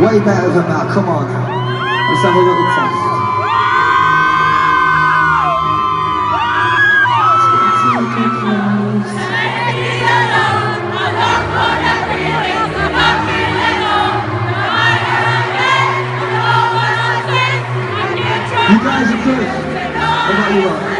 way better than that. Come on. Let's have a little test. You guys are good. How about you lot?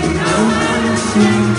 Christmas.